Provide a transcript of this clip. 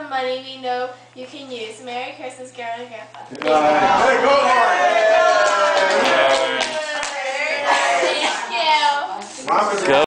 The money we know you can use. Merry Christmas, Grandma and Grandpa. Hey, go hard. Thank you. Go.